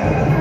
Amén.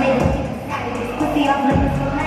Put the up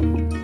you